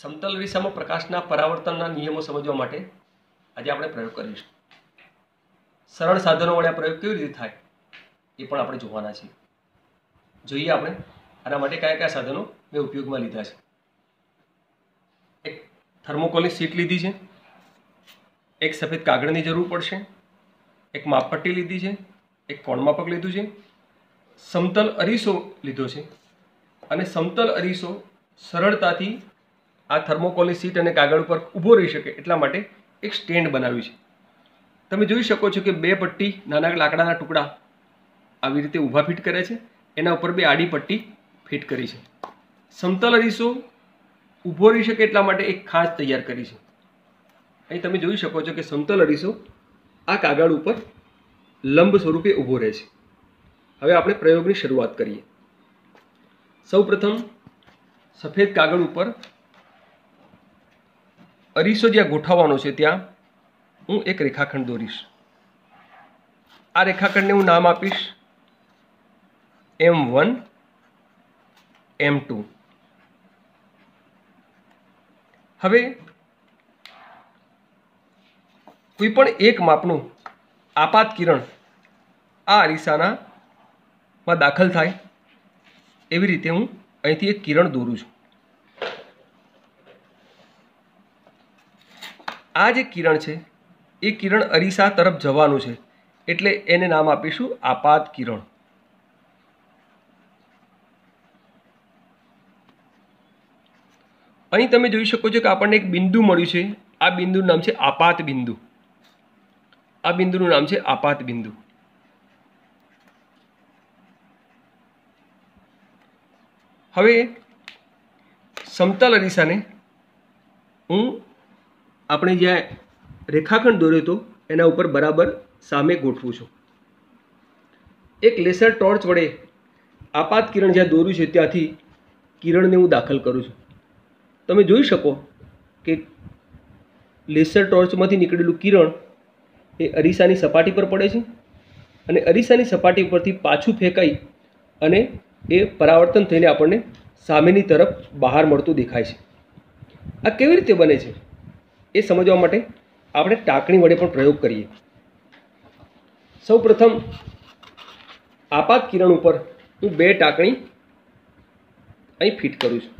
સમતલ દિશામાં પ્રકાશના પરાવર્તનના નિયમો સમજવા માટે આજે આપણે પ્રયોગ કરીશું. સરળ સાધનો વડે આ પ્રયોગ કેવી રીતે થાય એ પણ આપણે જોવાના છીએ. જોઈએ આપણે આના માટે કયા કયા સાધનો મેં ઉપયોગમાં લીધા છે. એક થર્મોકોલની સીટ લીધી છે. એક સફેદ કાગળની જરૂર પડશે. એક માપપટ્ટી લીધી છે. એક કોણમાપક લીધું છે. સમતલ અરીસો લીધો છે. અને સમતલ અરીસો સરળતાથી આ થર્મોકોલની સીટ અને કાગળ ઉપર ઊભો રહી શકે એટલા માટે એક સ્ટેન્ડ બનાવ્યું છે. તમે જોઈ શકો છો કે બે પટ્ટી નાના લાકડાના ટુકડા આવી રીતે ઊભા ફિટ કર્યા છે. એના ઉપર બે આડી પટ્ટી ફિટ કરી છે. સમતલ અરીસો ઊભો રહી શકે એટલા માટે એક ખાંચ તૈયાર કરી છે. અહીં તમે જોઈ શકો છો કે સમતલ અરીસો આ કાગળ ઉપર લંબ સ્વરૂપે ઊભો રહે છે. હવે આપણે પ્રયોગની શરૂઆત કરીએ. સૌપ્રથમ સફેદ કાગળ ઉપર અરીસો જ્યાં ગોઠવવાનો છે ત્યાં હું એક રેખાખંડ દોરીશ. આ રેખાખંડને હું નામ આપીશ એમ વન, એમ ટુ. હવે કોઈ પણ એક માપનું આપાત કિરણ આ અરીસાના માં દાખલ થાય એવી રીતે હું અહીંથી એક કિરણ દોરું છું. આ જે કિરણ છે, એ કિરણ અરીસા તરફ જવાનું છે. એટલે એને નામ આપીશું આપાત કિરણ. અહીં તમે જોઈ શકો છો કે આપણને એક બિંદુ મળ્યું છે. આ બિંદુનું નામ છે આપાત બિંદુ. આ બિંદુનું નામ છે આપાત બિંદુ. હવે સમતલ અરીસાને હું આપણે જ્યાં રેખાખંડ દોર્યો હતો, એના ઉપર બરાબર સામે ગોઠવું છું. એક લેસર ટોર્ચ વડે આપાત કિરણ જ્યાં દોર્યું છે, ત્યાંથી કિરણને હું દાખલ કરું છું. તમે જોઈ શકો કે લેસર ટોર્ચમાંથી નીકળેલું કિરણ એ અરીસાની સપાટી પર પડે છે અને અરીસાની સપાટી પરથી પાછું ફેંકાઈ અને એ પરાવર્તન થઈને આપણને સામેની તરફ બહાર મળતું દેખાય છે. આ કેવી રીતે બને છે? એ સમજવા માટે આપણે ટાંકણી વડે પણ પ્રયોગ કરીએ. સૌ પ્રથમ આપાત કિરણ ઉપર હું બે ટાંકણી અહીં ફિટ કરું છું.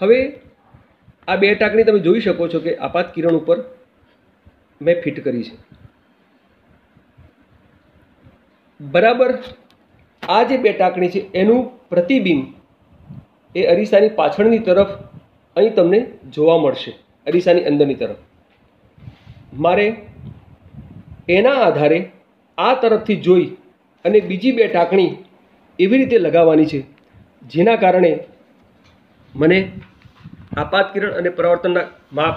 હવે આ બે ટાંકણી તમે જોઈ શકો છો કે આપાત કિરણ ઉપર મેં ફિટ કરી છે. બરાબર આ જે બે ટાંકણી છે, એનું પ્રતિબિંબ એ અરીસાની પાછળની તરફ અહીં તમને જોવા મળશે, અરીસાની અંદરની તરફ. મારે એના આધારે આ તરફથી જોઈ અને બીજી બે ટાંકણી એવી રીતે લગાવવાની છે, જેના કારણે મને આપાત કિરણ અને પરાવર્તનના માપ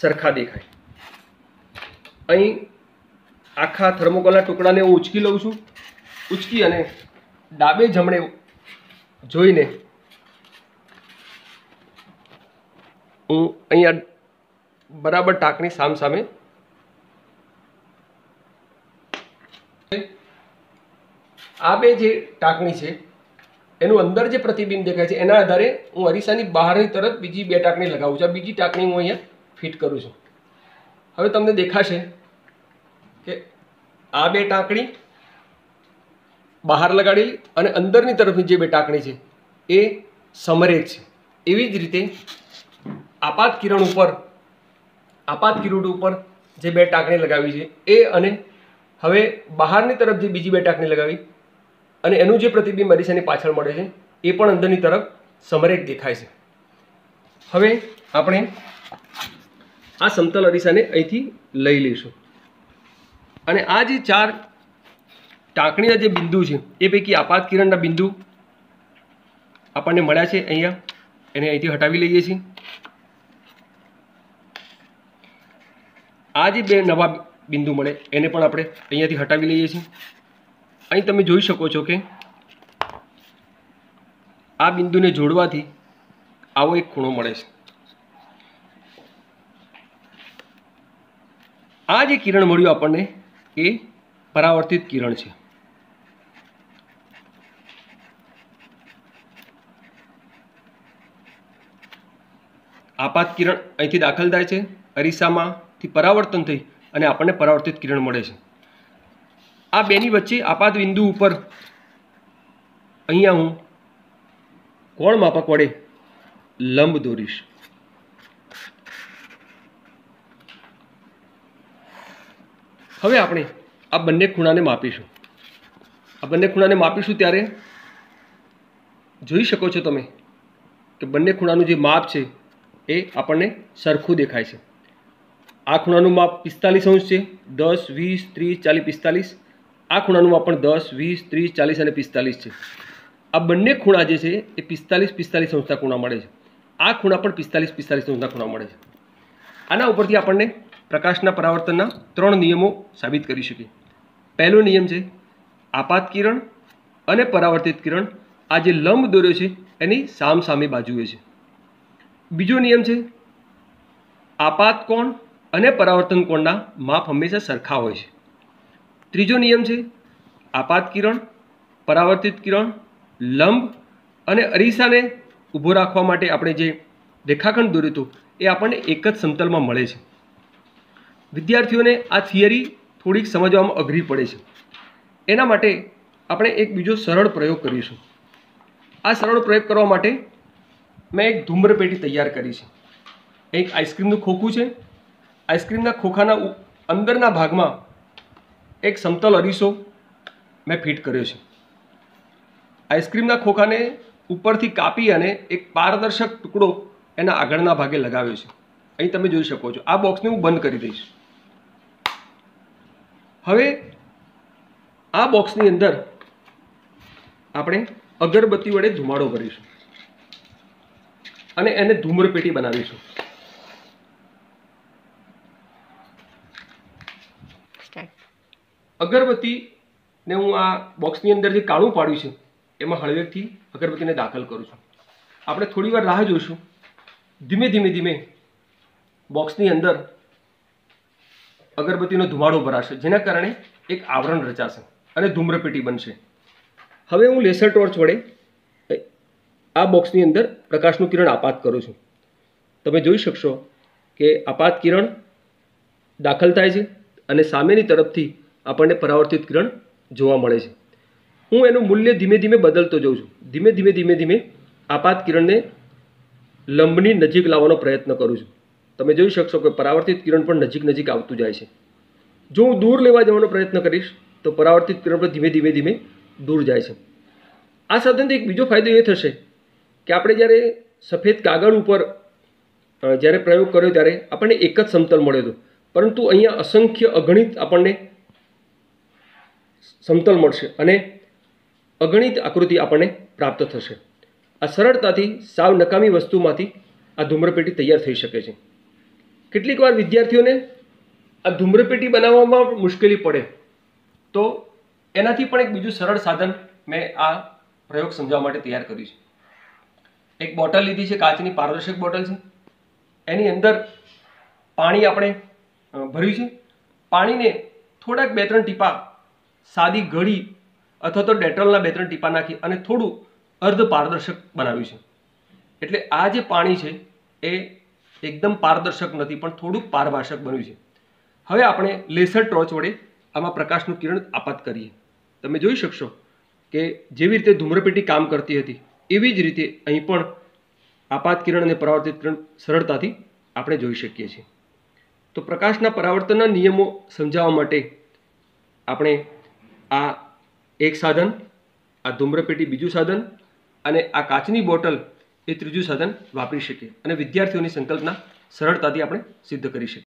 સરખા દેખાય. અહીં આખા થર્મોકોલના ટુકડાને હું ઉચકી લઉં છું, ઉચકી અને ડાબે જમણે જોઈને હું અહીંયા બરાબર ટાંકણી સામ સામે આ બે જે ટાંકણી છે, એનું અંદર જે પ્રતિબિંબ દેખાય છે, એના આધારે હું અરીસાની બહારની તરફ બીજી બે ટાંકણી લગાવું છું. આ બીજી ટાંકણી હું અહીંયા ફિટ કરું છું. હવે તમને દેખાશે કે આ બે ટાંકણી બહાર લગાડેલી અને અંદરની તરફની જે બે ટાંકણી છે, એ સમરેજ છે. એવી જ રીતે આપાત કિરણ ઉપર, આપાત કિરણ ઉપર જે બે ટાંકણી લગાવી છે, એ અને હવે બહારની તરફ જે બીજી બે ટાંકણી લગાવી અને એનું જે પ્રતિબિંબ અરીસાની પાછળ મળે છે, એ પણ અંદરની તરફ સમરેક દેખાય છે. હવે આપણે આ સમતલ અરીસાને અહીંથી લઈ લઈશું. અને આ જે ચાર ટાંકણીના જે બિંદુ છે, એ પૈકી આપાત કિરણના બિંદુ આપણને મળ્યા છે અહીંયા. એને અહીંથી હટાવી લઈએ છીએ. આ જે બે નવા બિંદુ મળે, એને પણ આપણે અહીંયાથી હટાવી લઈએ છીએ. અહીં તમે જોઈ શકો છો કે આ બિંદુને જોડવાથી આવો એક ખૂણો મળે છે. આ જે કિરણ મળ્યું આપણને એ પરાવર્તિત કિરણ છે. આપાત કિરણ અહીંથી દાખલ થાય છે અરીસામાંથી પરાવર્તન થઈ અને આપણને પરાવર્તિત કિરણ મળે છે. આ બેની વચ્ચે આપાત બિંદુ ઉપર અહીંયા હું કોણ માપક વડે લંબ દોરીશ? હવે આપણે આ બંને ખૂણાને માપીશું. આ બંને ખૂણાને માપીશું ત્યારે જોઈ શકો છો તમે કે બંને ખૂણાનું જે માપ છે એ આપણને સરખું દેખાય છે. આ ખૂણાનું માપ પિસ્તાલીસ અંશ છે. દસ, વીસ, ત્રીસ, ચાલીસ, પિસ્તાલીસ. આ ખૂણાનું માપ પણ દસ, વીસ, ત્રીસ, ચાલીસ અને પિસ્તાલીસ છે. આ બંને ખૂણા જે છે એ પિસ્તાલીસ પિસ્તાલીસ અંશના ખૂણા મળે છે. આ ખૂણા પણ પિસ્તાલીસ પિસ્તાલીસ અંશના ખૂણા મળે છે. આના ઉપરથી આપણને પ્રકાશના પરાવર્તનના ત્રણ નિયમો સાબિત કરી શકીએ. પહેલો નિયમ છે આપાત કિરણ અને પરાવર્તિત કિરણ. આ જે લંબ દોર્યો છે એની સામસામે બાજુએ છે. બીજો નિયમ છે આપાત કોણ? અને પરાવર્તન કોણના માપ હંમેશા સરખા હોય છે. ત્રીજો નિયમ છે આપાત કિરણ, પરાવર્તિત કિરણ, લંબ અને અરીસાને ઊભો રાખવા માટે આપણે જે રેખાખંડ દોર્યું એ આપણને એક જ સમતલમાં મળે છે. વિદ્યાર્થીઓને આ થિયરી થોડીક સમજવામાં અઘરી પડે છે. એના માટે આપણે એક બીજો સરળ પ્રયોગ કરીશું. આ સરળ પ્રયોગ કરવા માટે મેં એક ધૂમ્રપેટી તૈયાર કરી છે. એક આઈસ્ક્રીમનું ખોખું છે. આઈસ્ક્રીમના ખોખાના અંદરના ભાગમાં એક સમતલ અરીસો મેં ફિટ કર્યો છે. આઈસ્ક્રીમના ખોખાને ઉપરથી કાપી અને એક પારદર્શક ટુકડો એના આગળના ભાગે લગાવ્યો છે. અહીં તમે જોઈ શકો છો. આ બોક્સને હું બંધ કરી દઈશ. હવે આ બોક્સની અંદર આપણે અગરબત્તી વડે ધુમાડો કરીશું. અને એને ધૂમ્રપેટી બનાવીશું. અગરબત્તીને હું આ બોક્સની અંદર જે કાળું પાડ્યું છે, એમાં હળવેકથી અગરબત્તીને દાખલ કરું છું. આપણે થોડી વાર રાહ જોઈશું. ધીમે ધીમે ધીમે બોક્સની અંદર અગરબત્તીનો ધુમાડો ભરાશે, જેના કારણે એક આવરણ રચાશે અને ધૂમ્રપેટી બનશે. હવે હું લેસર ટોર્ચ વડે આ બોક્સની અંદર પ્રકાશનું કિરણ આપાત કરું છું. તમે જોઈ શકશો કે આપાત કિરણ દાખલ થાય છે અને સામેની તરફથી આપણને પરાવર્તિત કિરણ જોવા મળે છે. હું એનું મૂલ્ય ધીમે ધીમે બદલતો જઉં છું. ધીમે ધીમે ધીમે ધીમે આપાત કિરણને લંબની નજીક લાવવાનો પ્રયત્ન કરું છું. તમે જોઈ શકશો કે પરાવર્તિત કિરણ પણ નજીક નજીક આવતું જાય છે. જો હું દૂર લેવા જવાનો પ્રયત્ન કરીશ, તો પરાવર્તિત કિરણ પણ ધીમે ધીમે ધીમે દૂર જાય છે. આ સાધનથી એક બીજો ફાયદો એ થશે કે આપણે જ્યારે સફેદ કાગળ ઉપર જ્યારે પ્રયોગ કર્યો ત્યારે આપણને એક જ સમતલ મળ્યો હતો. પરંતુ અહીંયા અસંખ્ય અગણિત આપણને સમતલ મળશે અને અગણિત આકૃતિ આપણને પ્રાપ્ત થશે. આ સરળતાથી સાવ નકામી વસ્તુમાંથી આ ધૂમ્રપેટી તૈયાર થઈ શકે છે. કેટલીક વાર વિદ્યાર્થીઓને આ ધૂમ્રપેટી બનાવવામાં મુશ્કેલી પડે. તો એનાથી પણ એક બીજું સરળ સાધન મેં આ પ્રયોગ સમજાવવા માટે તૈયાર કર્યું છે. એક બોટલ લીધી છે, કાચની પારદર્શક બોટલ છે. એની અંદર પાણી આપણે ભર્યું છે. પાણીને થોડાક બે ત્રણ ટીપા સાદી ઘડી અથવા તો ડેટોલના બે ત્રણ ટીપા નાખી અને થોડું અર્ધ પારદર્શક બનાવ્યું છે. એટલે આ જે પાણી છે એ એકદમ પારદર્શક નથી, પણ થોડુંક પારભાષક બન્યું છે. હવે આપણે લેસર ટોર્ચ વડે આમાં પ્રકાશનું કિરણ આપાત કરીએ. તમે જોઈ શકશો કે જેવી રીતે ધૂમ્રપેટી કામ કરતી હતી, એવી જ રીતે અહીં પણ આપાત કિરણ અને પરાવર્તિત કિરણ સરળતાથી આપણે જોઈ શકીએ છીએ. તો પ્રકાશના પરાવર્તનના નિયમો સમજાવવા માટે આપણે આ એક સાધન, આ ધૂમ્રપેટી બીજું સાધન અને આ કાચની બોટલ એ ત્રીજું સાધન વાપરી શકીએ અને વિદ્યાર્થીઓની સંકલ્પના સરળતાથી આપણે સિદ્ધ કરી શકીએ.